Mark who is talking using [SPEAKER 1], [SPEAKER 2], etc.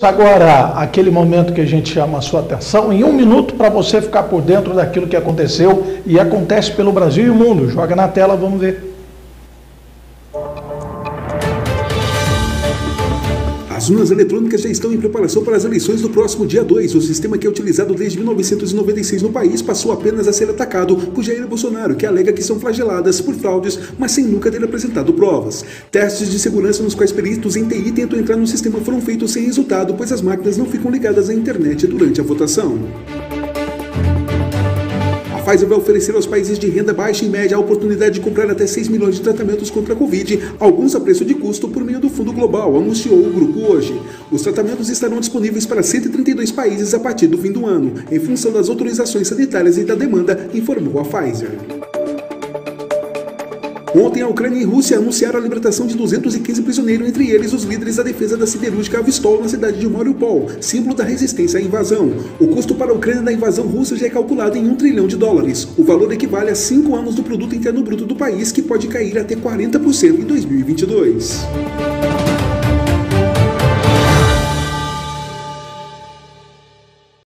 [SPEAKER 1] Agora, aquele momento que a gente chama a sua atenção, em um minuto para você ficar por dentro daquilo que aconteceu e acontece pelo Brasil e o mundo. Joga na tela, vamos ver.
[SPEAKER 2] As urnas eletrônicas já estão em preparação para as eleições do próximo dia 2. O sistema que é utilizado desde 1996 no país passou apenas a ser atacado por Jair Bolsonaro, que alega que são flageladas por fraudes, mas sem nunca ter apresentado provas. Testes de segurança nos quais peritos em TI tentam entrar no sistema foram feitos sem resultado, pois as máquinas não ficam ligadas à internet durante a votação. Pfizer vai oferecer aos países de renda baixa e média a oportunidade de comprar até 6 milhões de tratamentos contra a Covid, alguns a preço de custo por meio do Fundo Global, anunciou o grupo hoje. Os tratamentos estarão disponíveis para 132 países a partir do fim do ano, em função das autorizações sanitárias e da demanda, informou a Pfizer. Ontem, a Ucrânia e a Rússia anunciaram a libertação de 215 prisioneiros, entre eles os líderes da defesa da siderúrgica Avistol na cidade de Mariupol, símbolo da resistência à invasão. O custo para a Ucrânia da invasão russa já é calculado em 1 trilhão de dólares. O valor equivale a 5 anos do produto interno bruto do país, que pode cair até 40% em 2022.